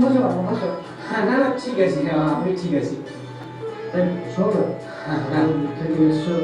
বসো বাবা বসো। হ্যাঁ না না, ঠিক আছে হ্যাঁ আমি ঠিক আছি। শোনো। না হ্যাঁ হ্যাঁ থেকে এসছো